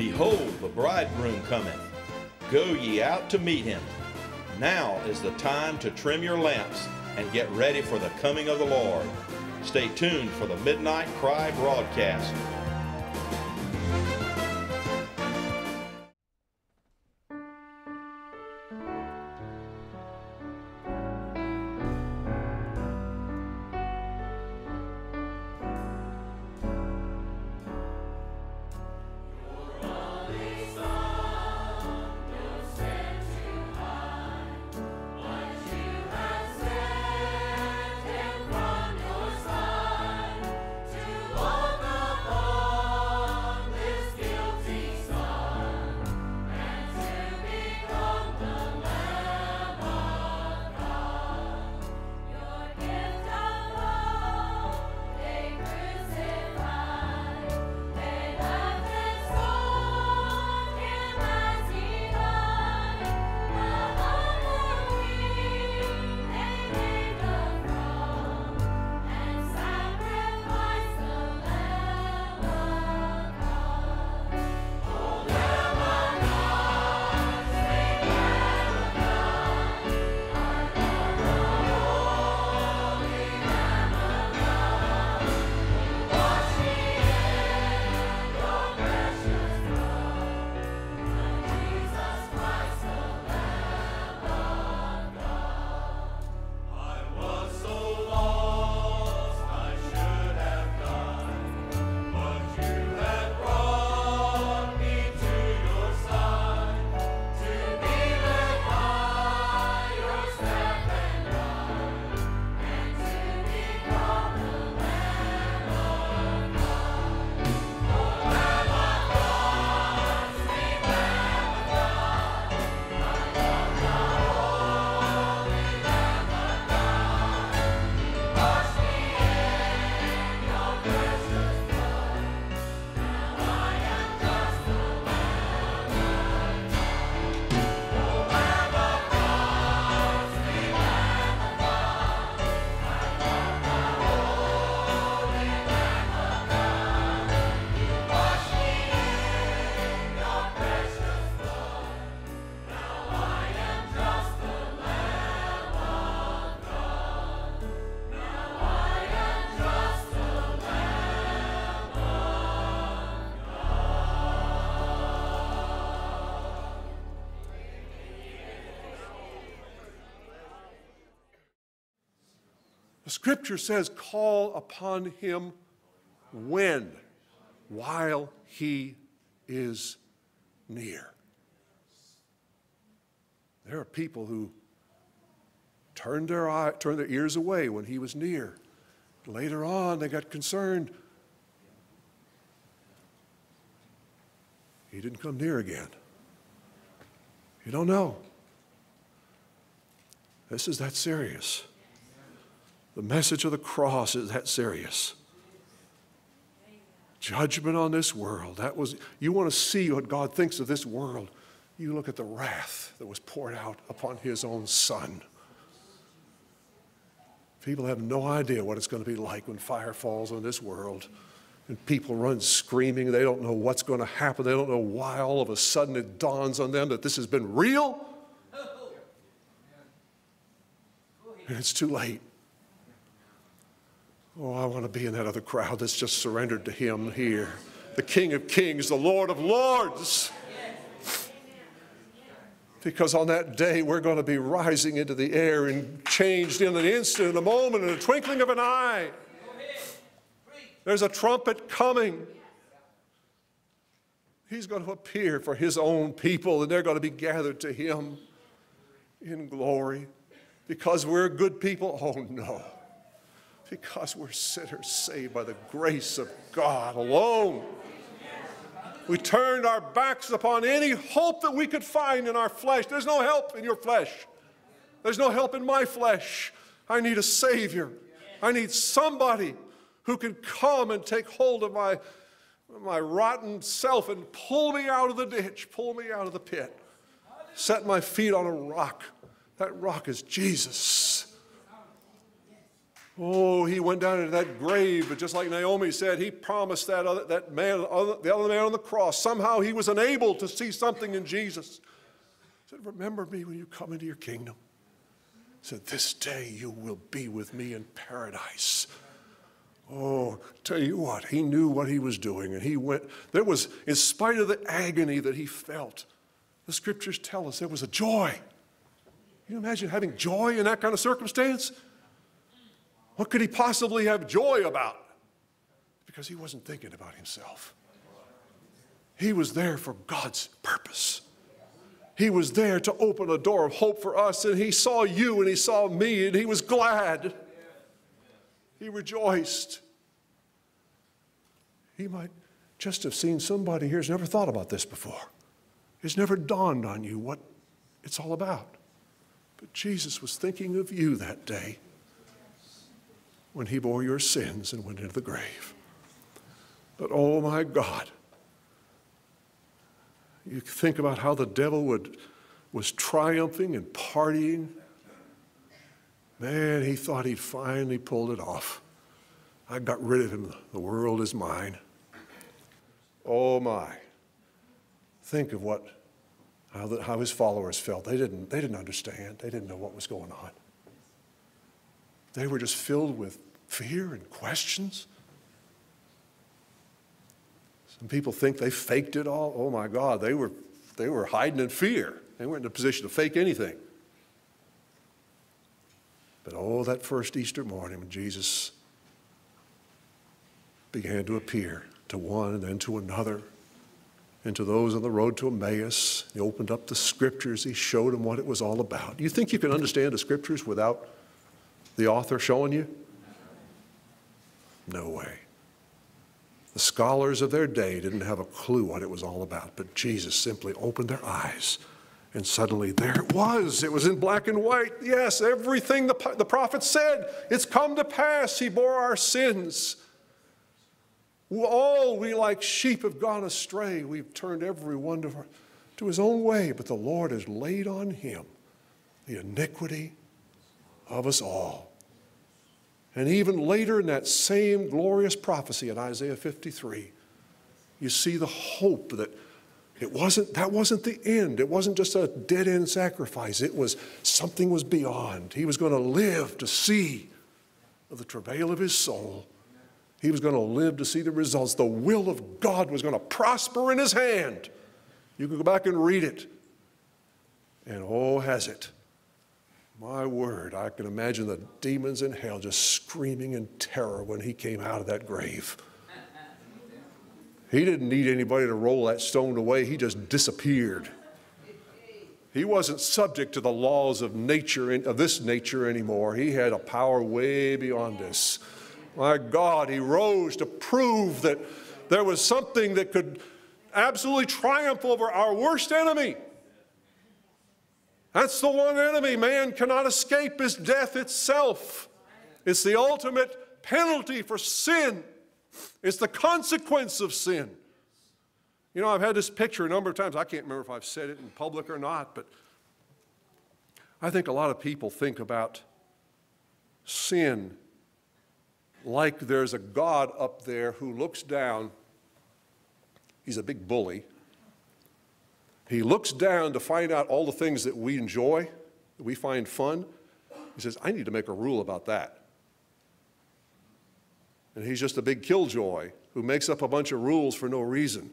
Behold, the bridegroom cometh. Go ye out to meet him. Now is the time to trim your lamps and get ready for the coming of the Lord. Stay tuned for the Midnight Cry broadcast. The scripture says, call upon him when? While he is near. There are people who turned their, eye, turned their ears away when he was near. Later on, they got concerned. He didn't come near again. You don't know. This is that serious. The message of the cross is that serious. Judgment on this world. That was you want to see what God thinks of this world. You look at the wrath that was poured out upon his own son. People have no idea what it's going to be like when fire falls on this world and people run screaming. They don't know what's going to happen. They don't know why all of a sudden it dawns on them that this has been real. And it's too late. Oh, I want to be in that other crowd that's just surrendered to Him here. The King of Kings, the Lord of Lords. Because on that day, we're going to be rising into the air and changed in an instant, in a moment, in a twinkling of an eye. There's a trumpet coming. He's going to appear for his own people, and they're going to be gathered to him in glory. Because we're good people? Oh, no because we're sinners saved by the grace of God alone. We turned our backs upon any hope that we could find in our flesh. There's no help in your flesh. There's no help in my flesh. I need a Savior. I need somebody who can come and take hold of my, my rotten self and pull me out of the ditch, pull me out of the pit, set my feet on a rock. That rock is Jesus. Oh, he went down into that grave, but just like Naomi said, he promised that, other, that man, the other man on the cross. Somehow he was unable to see something in Jesus. He said, Remember me when you come into your kingdom. He said, This day you will be with me in paradise. Oh, tell you what, he knew what he was doing, and he went. There was, in spite of the agony that he felt, the scriptures tell us there was a joy. Can you imagine having joy in that kind of circumstance? What could he possibly have joy about? Because he wasn't thinking about himself. He was there for God's purpose. He was there to open a door of hope for us, and he saw you and he saw me, and he was glad. He rejoiced. He might just have seen somebody here who's never thought about this before. It's never dawned on you what it's all about. But Jesus was thinking of you that day when he bore your sins and went into the grave. But oh my God, you think about how the devil would, was triumphing and partying. Man, he thought he'd finally pulled it off. I got rid of him. The world is mine. Oh my. Think of what, how, the, how his followers felt. They didn't, they didn't understand, they didn't know what was going on. They were just filled with fear and questions. Some people think they faked it all. Oh my God, they were, they were hiding in fear. They weren't in a position to fake anything. But oh, that first Easter morning when Jesus began to appear to one and then to another, and to those on the road to Emmaus. He opened up the scriptures, he showed them what it was all about. Do You think you can understand the scriptures without the author showing you? No way. The scholars of their day didn't have a clue what it was all about, but Jesus simply opened their eyes. And suddenly there it was. It was in black and white. Yes, everything the, the prophet said, it's come to pass. He bore our sins. All we like sheep have gone astray. We've turned every one to, to his own way, but the Lord has laid on him the iniquity of us all. And even later in that same glorious prophecy in Isaiah 53, you see the hope that it wasn't, that wasn't the end. It wasn't just a dead end sacrifice. It was something was beyond. He was going to live to see the travail of his soul. He was going to live to see the results. The will of God was going to prosper in his hand. You can go back and read it. And oh, has it. My word, I can imagine the demons in hell just screaming in terror when he came out of that grave. He didn't need anybody to roll that stone away, he just disappeared. He wasn't subject to the laws of nature, of this nature anymore. He had a power way beyond this. My God, he rose to prove that there was something that could absolutely triumph over our worst enemy. That's the one enemy man cannot escape is death itself. It's the ultimate penalty for sin. It's the consequence of sin. You know, I've had this picture a number of times. I can't remember if I've said it in public or not, but I think a lot of people think about sin like there's a God up there who looks down. He's a big bully. He looks down to find out all the things that we enjoy, that we find fun. He says, I need to make a rule about that. And he's just a big killjoy who makes up a bunch of rules for no reason.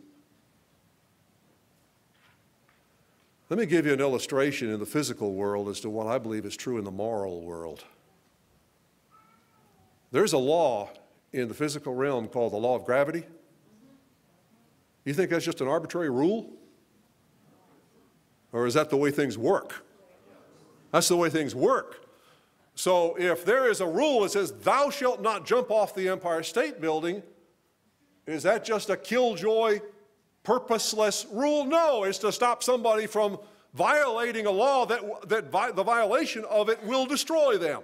Let me give you an illustration in the physical world as to what I believe is true in the moral world. There's a law in the physical realm called the law of gravity. You think that's just an arbitrary rule? Or is that the way things work? That's the way things work. So if there is a rule that says, thou shalt not jump off the Empire State Building, is that just a killjoy, purposeless rule? No, it's to stop somebody from violating a law that, that vi- the violation of it will destroy them.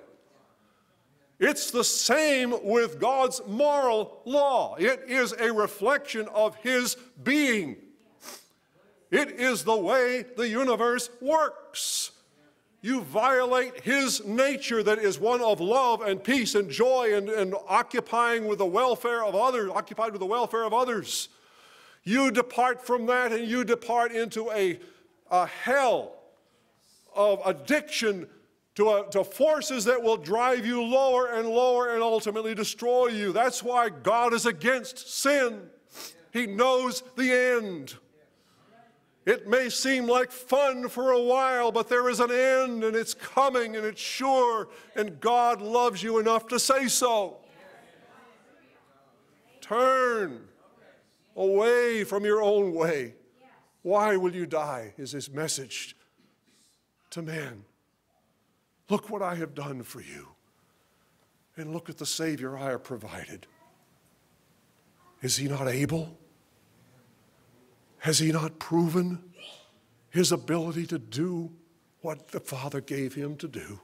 It's the same with God's moral law. It is a reflection of His being. It is the way the universe works. You violate his nature that is one of love and peace and joy and, and occupying with the welfare of others, occupied with the welfare of others. You depart from that and you depart into a, a hell of addiction to, a, to forces that will drive you lower and lower and ultimately destroy you. That's why God is against sin. He knows the end. It may seem like fun for a while, but there is an end and it's coming and it's sure, and God loves you enough to say so. Turn away from your own way. Why will you die? Is his message to man. Look what I have done for you, and look at the Savior I have provided. Is he not able? Has he not proven his ability to do what the Father gave him to do?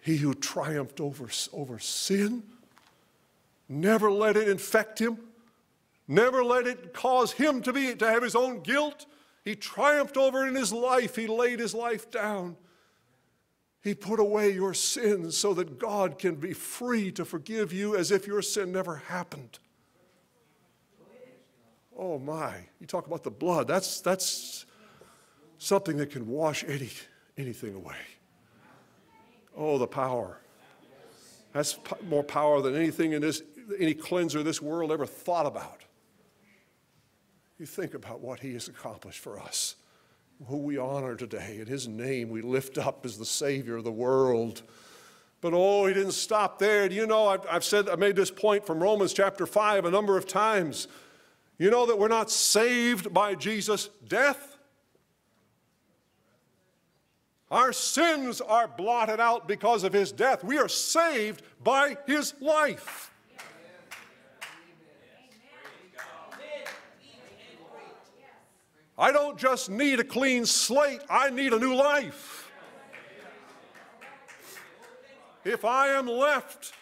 He who triumphed over, over sin, never let it infect him, never let it cause him to, be, to have his own guilt. He triumphed over in his life. He laid his life down. He put away your sins so that God can be free to forgive you as if your sin never happened. Oh my, you talk about the blood. That's, that's something that can wash any, anything away. Oh, the power. That's more power than anything in this, any cleanser this world ever thought about. You think about what he has accomplished for us, who we honor today, and his name we lift up as the Savior of the world. But oh, he didn't stop there. Do you know, I've, I've said, I made this point from Romans chapter 5 a number of times. You know that we're not saved by Jesus' death? Our sins are blotted out because of his death. We are saved by his life. I don't just need a clean slate, I need a new life. If I am left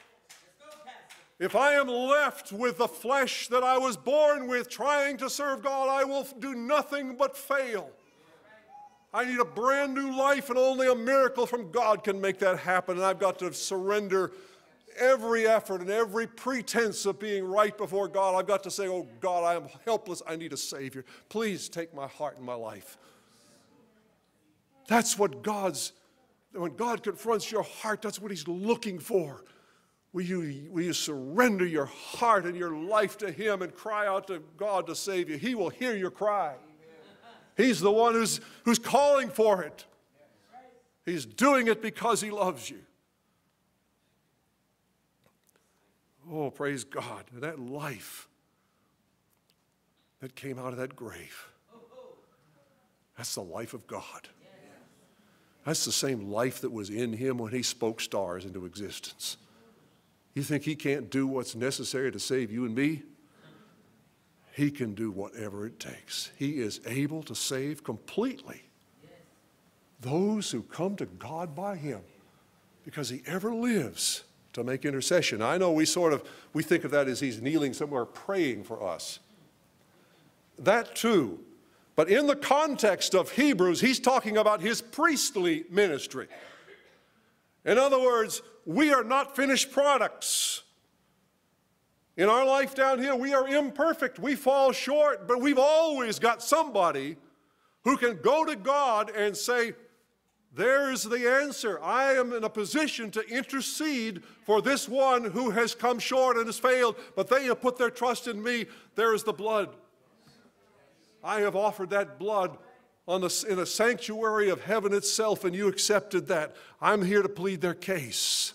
if I am left with the flesh that I was born with trying to serve God, I will do nothing but fail. I need a brand new life, and only a miracle from God can make that happen. And I've got to surrender every effort and every pretense of being right before God. I've got to say, Oh God, I am helpless. I need a Savior. Please take my heart and my life. That's what God's, when God confronts your heart, that's what He's looking for. Will you, will you surrender your heart and your life to Him and cry out to God to save you? He will hear your cry. He's the one who's, who's calling for it. He's doing it because He loves you. Oh, praise God. That life that came out of that grave, that's the life of God. That's the same life that was in Him when He spoke stars into existence. You think He can't do what's necessary to save you and me? He can do whatever it takes. He is able to save completely those who come to God by Him because He ever lives to make intercession. I know we sort of we think of that as He's kneeling somewhere praying for us. That too. But in the context of Hebrews, he's talking about his priestly ministry. In other words, we are not finished products. In our life down here, we are imperfect. We fall short, but we've always got somebody who can go to God and say, There's the answer. I am in a position to intercede for this one who has come short and has failed, but they have put their trust in me. There is the blood. I have offered that blood the, in a sanctuary of heaven itself, and you accepted that. I'm here to plead their case.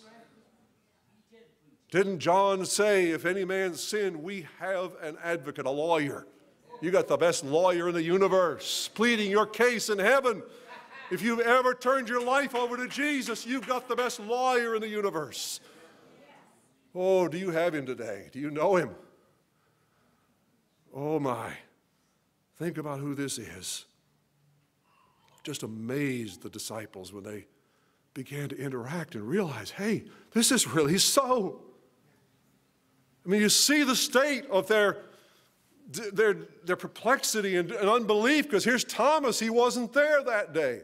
Didn't John say, if any man sin, we have an advocate, a lawyer? You got the best lawyer in the universe pleading your case in heaven. If you've ever turned your life over to Jesus, you've got the best lawyer in the universe. Oh, do you have him today? Do you know him? Oh, my. Think about who this is. Just amazed the disciples when they began to interact and realize hey, this is really so. I mean, you see the state of their, their, their perplexity and, and unbelief because here's Thomas, he wasn't there that day.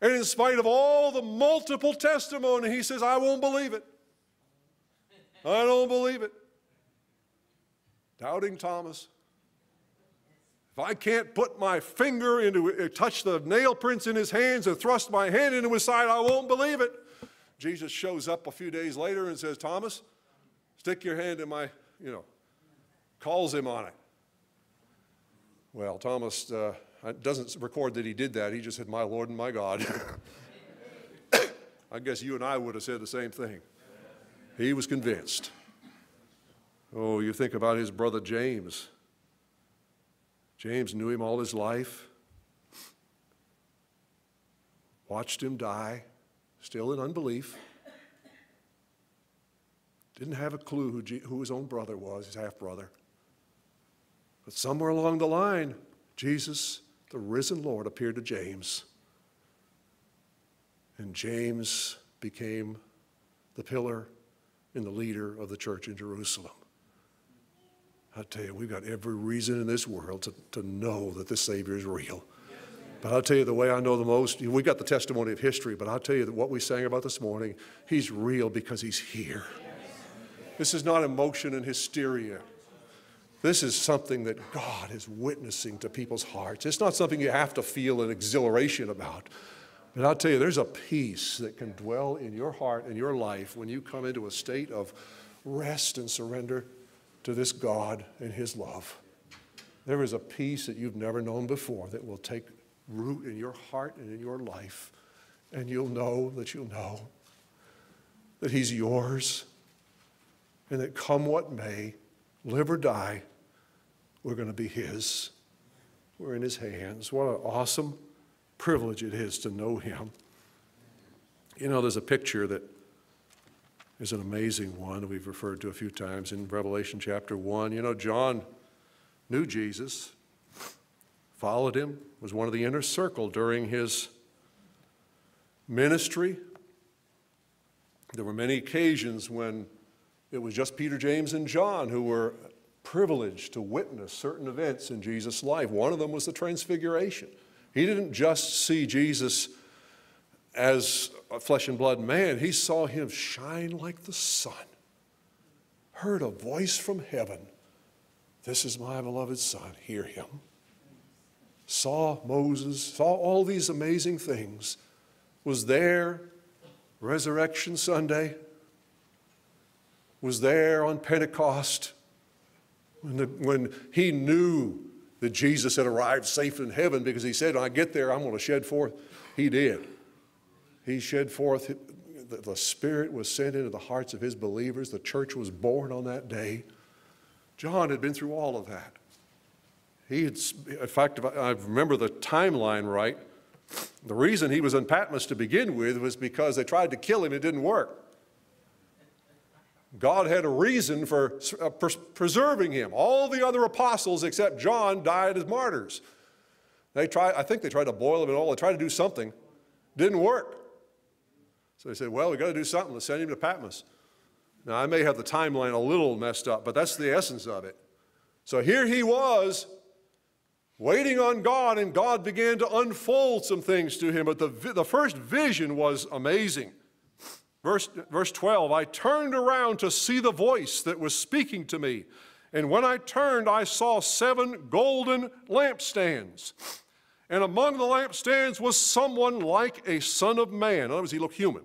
And in spite of all the multiple testimony, he says, I won't believe it. I don't believe it. Doubting Thomas. If I can't put my finger into it, touch the nail prints in his hands and thrust my hand into his side, I won't believe it. Jesus shows up a few days later and says, Thomas, stick your hand in my, you know, calls him on it. Well, Thomas uh, doesn't record that he did that. He just said, My Lord and my God. I guess you and I would have said the same thing. He was convinced. Oh, you think about his brother James. James knew him all his life, watched him die, still in unbelief. Didn't have a clue who, G- who his own brother was, his half brother. But somewhere along the line, Jesus, the risen Lord, appeared to James. And James became the pillar and the leader of the church in Jerusalem. I tell you, we've got every reason in this world to, to know that the Savior is real. But I'll tell you the way I know the most, we've got the testimony of history, but I'll tell you that what we sang about this morning, He's real because He's here. This is not emotion and hysteria. This is something that God is witnessing to people's hearts. It's not something you have to feel an exhilaration about. But I'll tell you, there's a peace that can dwell in your heart and your life when you come into a state of rest and surrender to this God and His love. There is a peace that you've never known before that will take root in your heart and in your life. And you'll know that you'll know that He's yours. And that come what may, live or die, we're going to be His. We're in His hands. What an awesome privilege it is to know Him. You know, there's a picture that is an amazing one we've referred to a few times in Revelation chapter 1. You know, John knew Jesus, followed him, was one of the inner circle during his ministry. There were many occasions when it was just Peter, James, and John who were privileged to witness certain events in Jesus' life. One of them was the Transfiguration. He didn't just see Jesus as flesh and blood man, he saw him shine like the sun, heard a voice from heaven This is my beloved Son, hear him. Saw Moses, saw all these amazing things, was there Resurrection Sunday, was there on Pentecost when, the, when he knew that Jesus had arrived safe in heaven because he said, When I get there, I'm going to shed forth. He did. He shed forth, the Spirit was sent into the hearts of his believers. The church was born on that day. John had been through all of that. He had, in fact, if I remember the timeline right, the reason he was in Patmos to begin with was because they tried to kill him, it didn't work. God had a reason for uh, preserving him. All the other apostles except John died as martyrs. They tried, I think they tried to boil him and all, they tried to do something. Didn't work. So they said, well, we've got to do something. Let's send him to Patmos. Now, I may have the timeline a little messed up, but that's the essence of it. So here he was, waiting on God, and God began to unfold some things to him. But the, the first vision was amazing. Verse, verse 12 I turned around to see the voice that was speaking to me. And when I turned, I saw seven golden lampstands. And among the lampstands was someone like a son of man. In other words, he looked human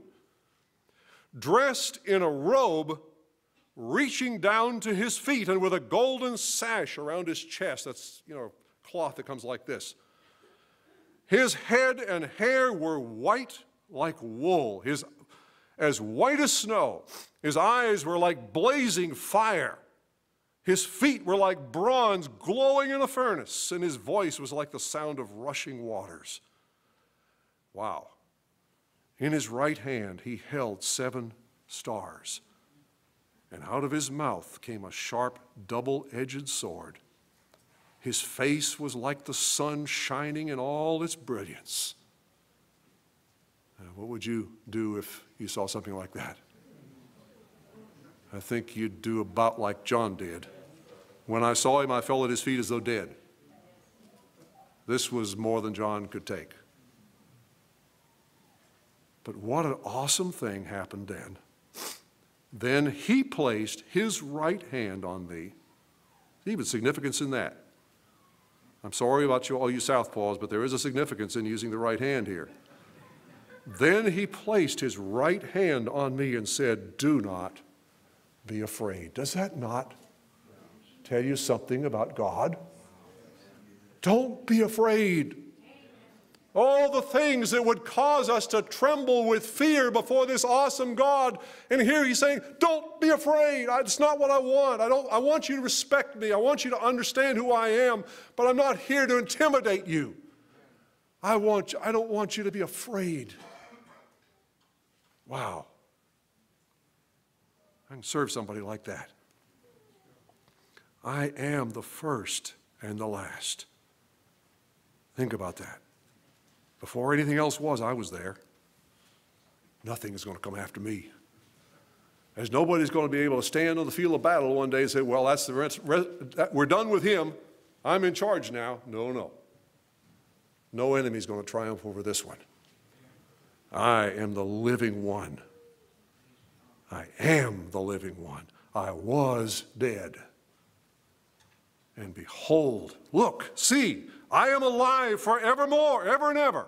dressed in a robe reaching down to his feet and with a golden sash around his chest. That's, you know, cloth that comes like this. His head and hair were white like wool, his, as white as snow. His eyes were like blazing fire. His feet were like bronze glowing in a furnace, and his voice was like the sound of rushing waters. Wow. In his right hand he held seven stars, and out of his mouth came a sharp, double edged sword. His face was like the sun shining in all its brilliance. Now, what would you do if you saw something like that? I think you'd do about like John did. When I saw him, I fell at his feet as though dead. This was more than John could take. But what an awesome thing happened then. Then he placed his right hand on me. Even significance in that. I'm sorry about you, all you Southpaws, but there is a significance in using the right hand here. Then he placed his right hand on me and said, Do not be afraid. Does that not tell you something about God? Don't be afraid. All the things that would cause us to tremble with fear before this awesome God. And here he's saying, Don't be afraid. It's not what I want. I, don't, I want you to respect me. I want you to understand who I am, but I'm not here to intimidate you. I, want, you, I don't want you to be afraid. Wow. I can serve somebody like that. I am the first and the last. Think about that. Before anything else was, I was there. Nothing is going to come after me. As nobody's going to be able to stand on the field of battle one day and say, Well, that's the rest, we're done with him. I'm in charge now. No, no. No enemy's going to triumph over this one. I am the living one. I am the living one. I was dead. And behold, look, see, I am alive forevermore, ever and ever.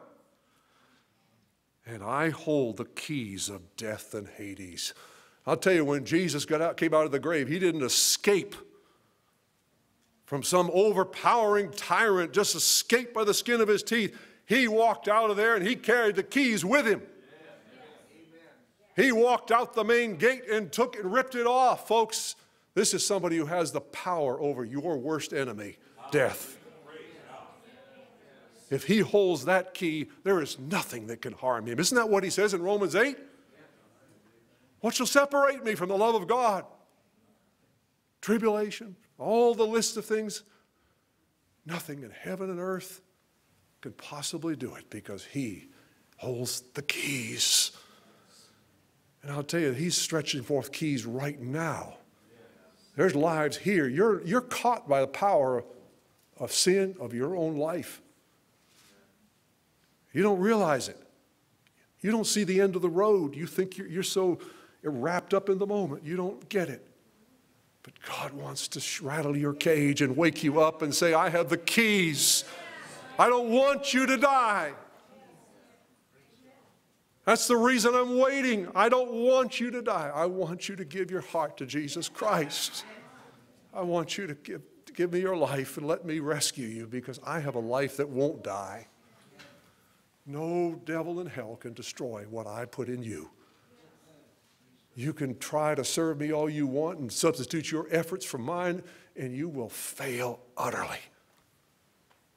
And I hold the keys of death and Hades. I'll tell you, when Jesus got out, came out of the grave, he didn't escape from some overpowering tyrant, just escape by the skin of his teeth. He walked out of there and he carried the keys with him. He walked out the main gate and took and ripped it off. Folks, this is somebody who has the power over your worst enemy, death. If he holds that key, there is nothing that can harm him. Isn't that what he says in Romans 8? What shall separate me from the love of God? Tribulation, all the list of things. Nothing in heaven and earth can possibly do it because he holds the keys. And I'll tell you, he's stretching forth keys right now. There's lives here. You're, you're caught by the power of sin of your own life. You don't realize it. You don't see the end of the road. You think you're, you're so wrapped up in the moment, you don't get it. But God wants to rattle your cage and wake you up and say, I have the keys. I don't want you to die. That's the reason I'm waiting. I don't want you to die. I want you to give your heart to Jesus Christ. I want you to give, to give me your life and let me rescue you because I have a life that won't die. No devil in hell can destroy what I put in you. You can try to serve me all you want and substitute your efforts for mine, and you will fail utterly.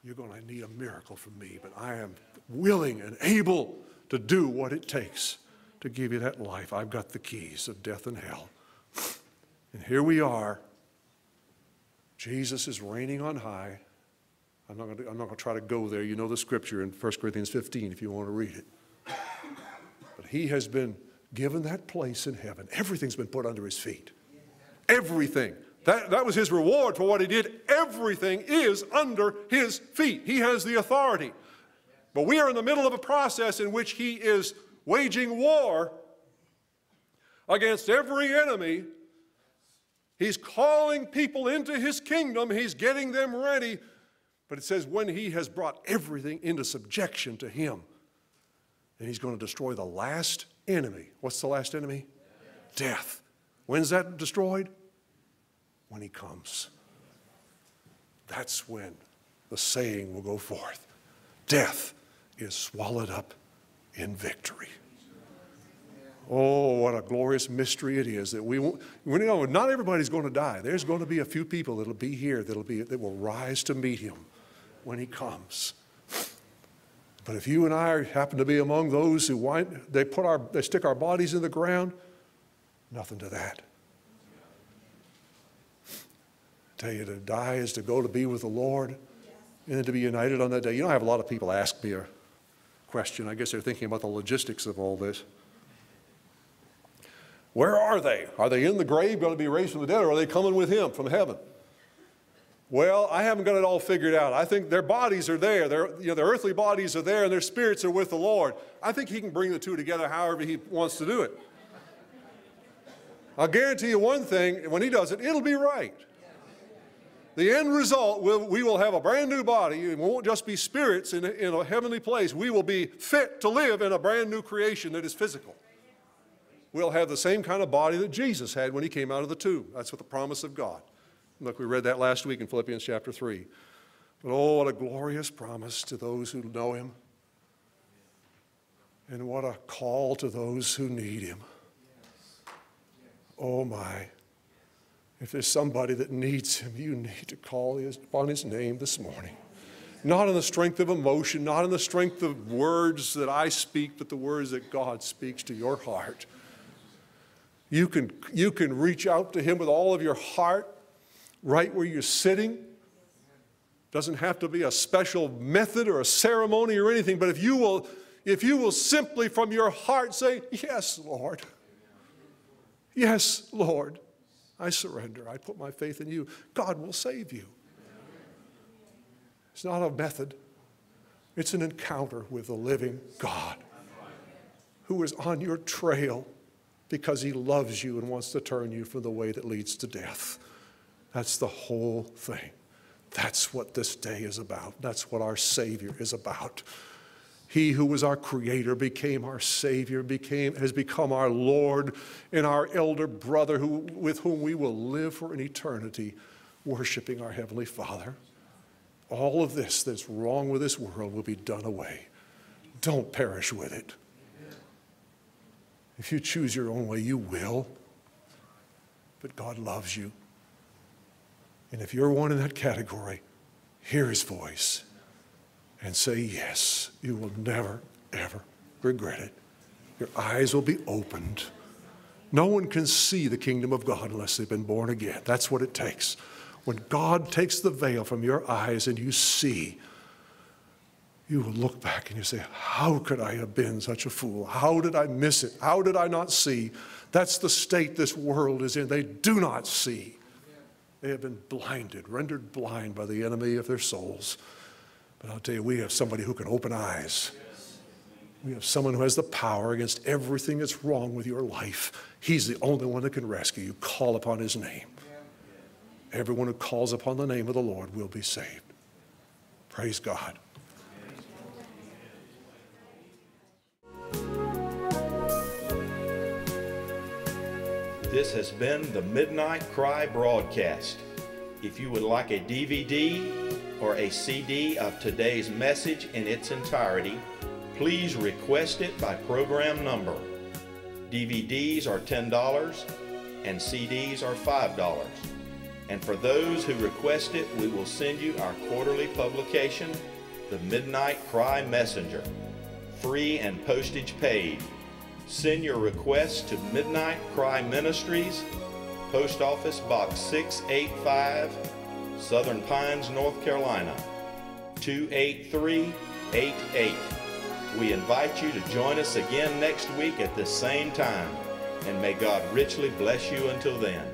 You're going to need a miracle from me, but I am willing and able to do what it takes to give you that life. I've got the keys of death and hell. And here we are. Jesus is reigning on high. I'm not, going to, try to go there. You know the scripture in 1 Corinthians 15 if you want to read it. But he has been given that place in heaven. Everything's been put under his feet. Everything. That, that was his reward for what he did. Everything is under his feet. He has the authority. But we are in the middle of a process in which he is waging war against every enemy. He's calling people into his kingdom, he's getting them ready but it says, when he has brought everything into subjection to him, and he's going to destroy the last enemy. What's the last enemy? Death. Death. When's that destroyed? When he comes. That's when the saying will go forth Death is swallowed up in victory. Oh, what a glorious mystery it is that we won't, we know not everybody's going to die. There's going to be a few people that'll be here that'll be, that will rise to meet him when he comes. But if you and I happen to be among those who wind, they put our, they stick our bodies in the ground, nothing to that. I tell you, to die is to go to be with the Lord and then to be united on that day. You know, I have a lot of people ask me a question. I guess they're thinking about the logistics of all this. Where are they? Are they in the grave, going to be raised from the dead, or are they coming with him from heaven? Well, I haven't got it all figured out. I think their bodies are there. Their, you know, their earthly bodies are there and their spirits are with the Lord. I think he can bring the two together however he wants to do it. I'll guarantee you one thing when he does it, it'll be right. The end result, will, we will have a brand new body. It won't just be spirits in a, in a heavenly place. We will be fit to live in a brand new creation that is physical. We'll have the same kind of body that Jesus had when he came out of the tomb. That's what the promise of God. Look, we read that last week in Philippians chapter 3. But oh, what a glorious promise to those who know him. And what a call to those who need him. Oh, my. If there's somebody that needs him, you need to call his, upon his name this morning. Not in the strength of emotion, not in the strength of words that I speak, but the words that God speaks to your heart. You can, you can reach out to him with all of your heart right where you're sitting. Doesn't have to be a special method or a ceremony or anything, but if you will, if you will simply from your heart say, Yes, Lord. Yes, Lord. I surrender. I put my faith in you. God will save you. It's not a method, it's an encounter with the living God who is on your trail because he loves you and wants to turn you from the way that leads to death. That's the whole thing. That's what this day is about. That's what our Savior is about. He who was our creator became our Savior, became, has become our Lord and our elder brother who, with whom we will live for an eternity, worshiping our Heavenly Father. All of this that's wrong with this world will be done away. Don't perish with it. If you choose your own way, you will. But God loves you. And if you're one in that category, hear his voice and say yes. You will never, ever regret it. Your eyes will be opened. No one can see the kingdom of God unless they've been born again. That's what it takes. When God takes the veil from your eyes and you see, you will look back and you say, How could I have been such a fool? How did I miss it? How did I not see? That's the state this world is in. They do not see. They have been blinded, rendered blind by the enemy of their souls. But I'll tell you, we have somebody who can open eyes. We have someone who has the power against everything that's wrong with your life. He's the only one that can rescue you. Call upon his name. Everyone who calls upon the name of the Lord will be saved. Praise God. This has been the Midnight Cry broadcast. If you would like a DVD or a CD of today's message in its entirety, please request it by program number. DVDs are $10 and CDs are $5. And for those who request it, we will send you our quarterly publication, The Midnight Cry Messenger, free and postage paid. Send your request to Midnight Cry Ministries, Post Office Box 685, Southern Pines, North Carolina 28388. We invite you to join us again next week at the same time, and may God richly bless you until then.